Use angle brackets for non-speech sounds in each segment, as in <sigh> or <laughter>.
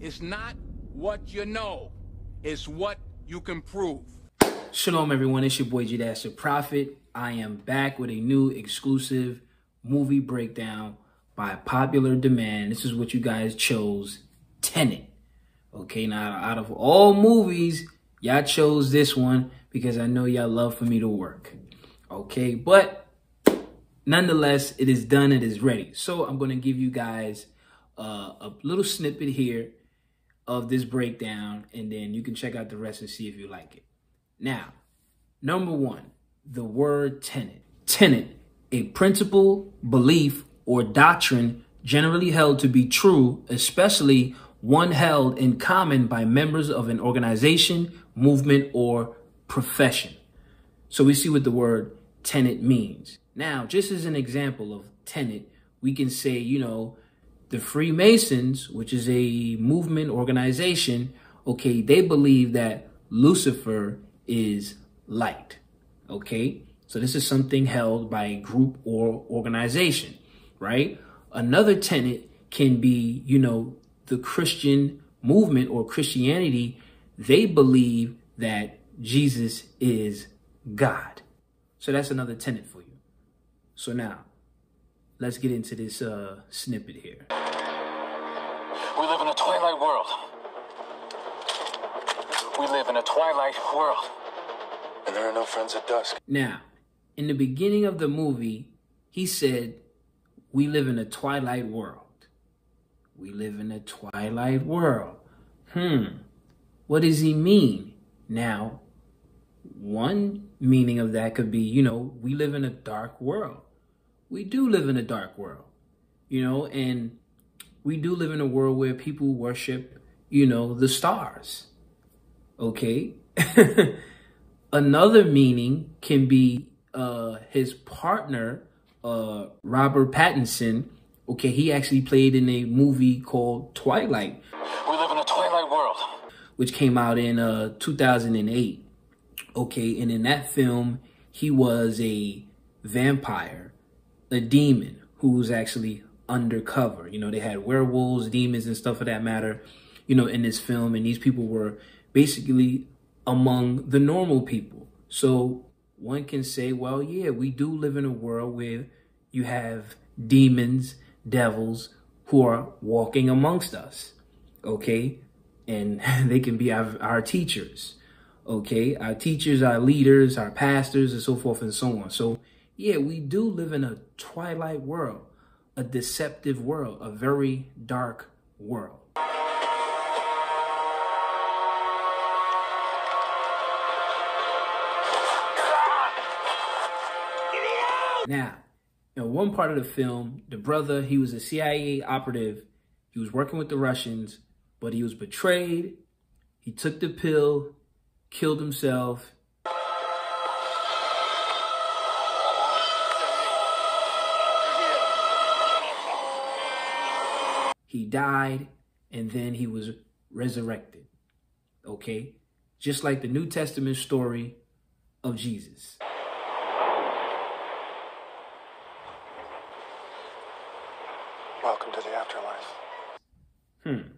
It's not what you know, it's what you can prove. Shalom, everyone. It's your boy Gdash the Prophet. I am back with a new exclusive movie breakdown by popular demand. This is what you guys chose Tenet. Okay, now out of all movies, y'all chose this one because I know y'all love for me to work. Okay, but nonetheless, it is done. It is ready. So I'm going to give you guys uh, a little snippet here of this breakdown, and then you can check out the rest and see if you like it. Now, number one, the word tenet. Tenet, a principle, belief, or doctrine generally held to be true, especially one held in common by members of an organization, movement, or profession. So we see what the word tenet means. Now, just as an example of tenet, we can say, you know, the Freemasons, which is a movement organization, okay, they believe that Lucifer is light. Okay, so this is something held by a group or organization, right? Another tenet can be, you know, the Christian movement or Christianity. They believe that Jesus is God. So that's another tenet for you. So now, let's get into this uh, snippet here. We live in a twilight world. We live in a twilight world. And there are no friends at dusk. Now, in the beginning of the movie, he said, We live in a twilight world. We live in a twilight world. Hmm. What does he mean? Now, one meaning of that could be, you know, we live in a dark world. We do live in a dark world, you know, and we do live in a world where people worship, you know, the stars. Okay. <laughs> Another meaning can be uh, his partner, uh, Robert Pattinson. Okay, he actually played in a movie called Twilight. We live in a twilight world. Which came out in uh, 2008. Okay, and in that film, he was a vampire, a demon who's actually undercover. You know, they had werewolves, demons, and stuff of that matter, you know, in this film. And these people were basically among the normal people. So one can say, well, yeah, we do live in a world where you have demons, devils who are walking amongst us. Okay. And <laughs> they can be our, our teachers. Okay. Our teachers, our leaders, our pastors, and so forth and so on. So, yeah, we do live in a twilight world a deceptive world, a very dark world. Now, in one part of the film, the brother, he was a CIA operative. He was working with the Russians, but he was betrayed. He took the pill, killed himself, He died and then he was resurrected. Okay? Just like the New Testament story of Jesus. Welcome to the afterlife. Hmm.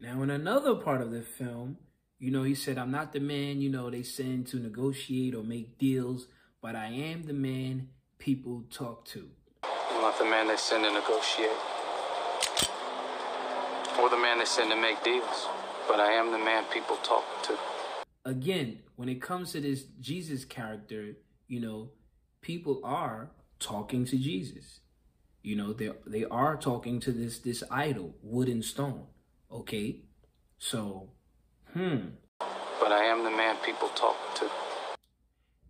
Now, in another part of the film, you know, he said, I'm not the man, you know, they send to negotiate or make deals, but I am the man people talk to. I'm not the man they send to negotiate or the man they send to make deals, but I am the man people talk to. Again, when it comes to this Jesus character, you know, people are talking to Jesus. You know, they they are talking to this this idol, wood and stone. Okay? So, hmm. But I am the man people talk to.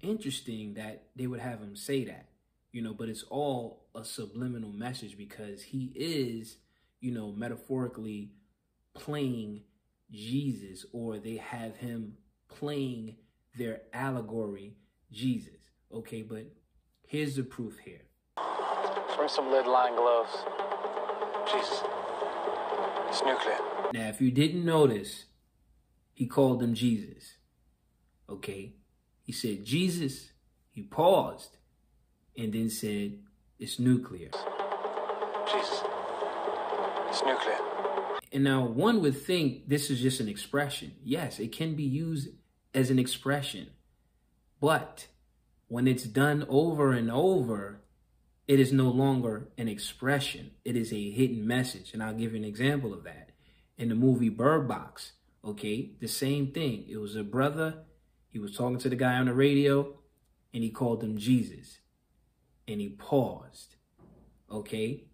Interesting that they would have him say that. You know, but it's all a subliminal message because he is you know, metaphorically playing Jesus or they have him playing their allegory Jesus. Okay, but here's the proof here. Bring some lead lined gloves. Jesus. It's nuclear. Now, if you didn't notice, he called them Jesus. Okay? He said Jesus, he paused, and then said, it's nuclear. It's nuclear. And now one would think this is just an expression. Yes, it can be used as an expression. But when it's done over and over, it is no longer an expression. It is a hidden message. And I'll give you an example of that. In the movie Bird Box, okay, the same thing. It was a brother, he was talking to the guy on the radio, and he called him Jesus. And he paused, okay,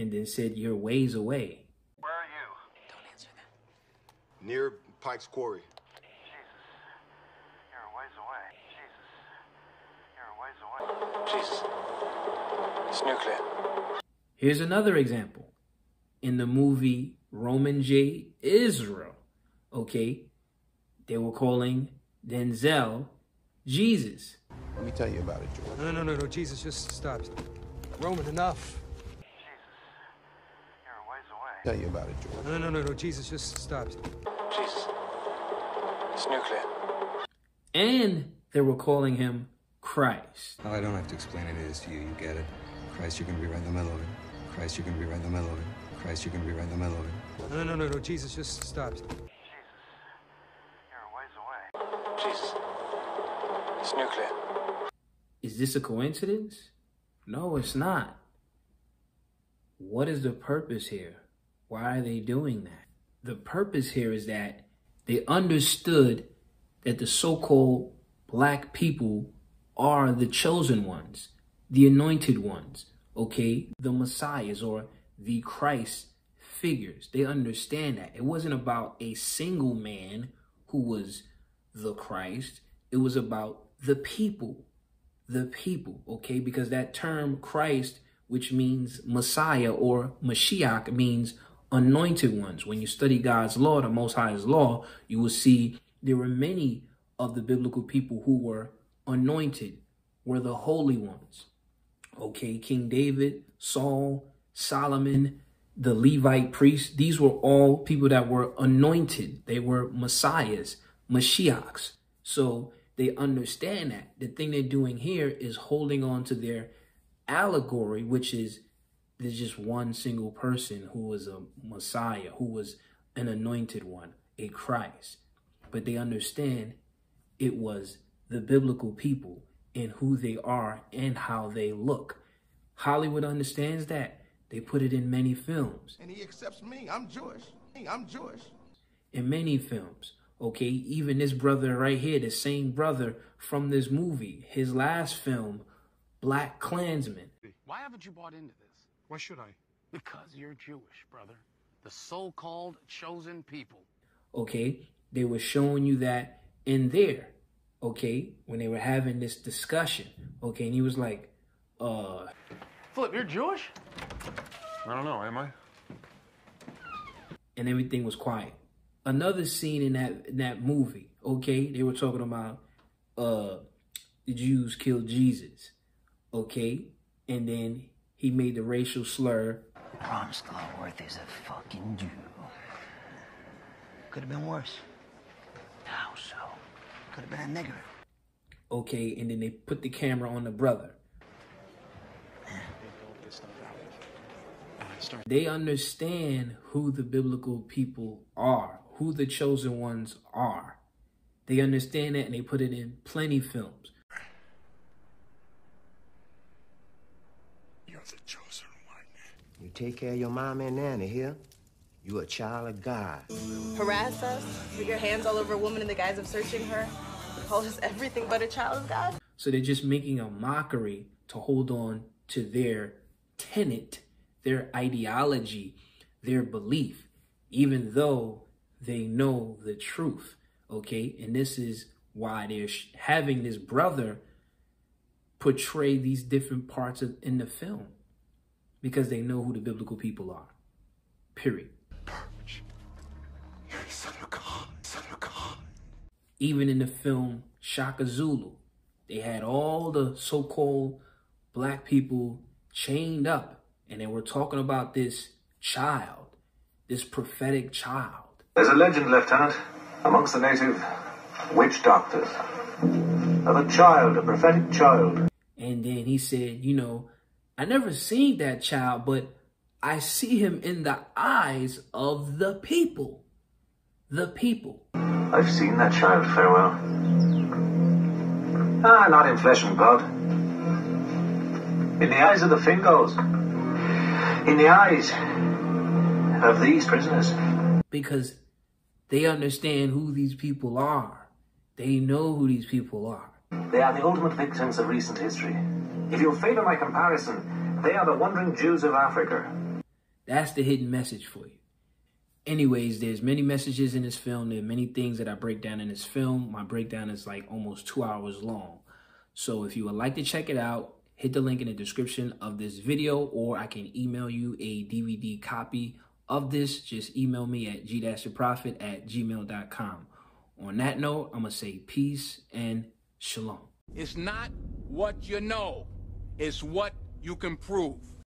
and then said, you're ways away. Where are you? Don't answer that. Near Pike's Quarry. You're a ways away. Jesus. You're ways away. Jesus. It's nuclear. Here's another example. In the movie Roman J. Israel, okay, they were calling Denzel Jesus. Let me tell you about it, George. No, no, no, no, Jesus, just stop. Roman, enough. You're a ways away. Tell you about it, George. No, no, no, no, Jesus, just stop. Jesus. It's nuclear. And they were calling him Christ. Oh, I don't have to explain any of this to you. You get it. Christ, you're going to be right in the middle of it. Christ, you're going to be right in the middle of it. Christ, you're going to be right in the middle of it. No, no, no, no, Jesus, just stop. Jesus. You're a ways away. Jesus. It's nuclear. Is this a coincidence? No, it's not. What is the purpose here? Why are they doing that? The purpose here is that they understood that the so called black people are the chosen ones, the anointed ones, okay? The messiahs or the Christ figures. They understand that. It wasn't about a single man who was the Christ, it was about the people the people, okay? Because that term Christ, which means Messiah or Mashiach, means anointed ones. When you study God's law, the Most High's law, you will see there were many of the biblical people who were anointed, were the holy ones. Okay, King David, Saul, Solomon, the Levite priests, these were all people that were anointed. They were messiahs, Mashiachs. So they understand that. The thing they're doing here is holding on to their allegory, which is there's just one single person who was a Messiah, who was an anointed one, a Christ. But they understand it was the biblical people and who they are and how they look. Hollywood understands that. They put it in many films. And he accepts me. I'm Jewish. I'm Jewish. In many films. Okay, even this brother right here, the same brother from this movie, his last film, Black Klansman. Why haven't you bought into this? Why should I? Because you're Jewish, brother. The so-called chosen people. Okay, they were showing you that in there. Okay, when they were having this discussion. Okay, and he was like, uh, Flip, you're Jewish? I don't know, am I? and everything was quiet. Another scene in that in that movie, okay, they were talking about uh the Jews killed Jesus, okay, and then he made the racial slur, Ron Stallworth is a fucking Jew. Could have been worse. How so? Could have been a nigger. okay, and then they put the camera on the brother. They understand who the biblical people are, who the chosen ones are. They understand that and they put it in plenty films. You're the chosen one. You take care of your mama and nanny here. You a child of God. harass us, put your hands all over a woman in the guise of searching her, call us everything but a child of God. So they're just making a mockery to hold on to their tenet, their ideology, their belief, even though they know the truth. Okay. And this is why they're sh- having this brother portray these different parts of in the film because they know who the biblical people are. Period. Purge. You're the son of God. Son of God. even in the film Shaka Zulu, they had all the so-called black people chained up and they were talking about this child, this prophetic child. There's a legend, Lieutenant, amongst the native witch doctors of a child, a prophetic child. And then he said, you know, I never seen that child, but I see him in the eyes of the people. The people. I've seen that child farewell. Ah, not in flesh and blood. In the eyes of the Fingos. In the eyes of these prisoners. Because they understand who these people are. They know who these people are. They are the ultimate victims of recent history. If you'll favor my comparison, they are the wandering Jews of Africa. That's the hidden message for you. Anyways, there's many messages in this film. There are many things that I break down in this film. My breakdown is like almost two hours long. So if you would like to check it out, hit the link in the description of this video, or I can email you a DVD copy of this. Just email me at g-prophet at gmail.com. On that note, I'm going to say peace and shalom. It's not what you know, it's what you can prove.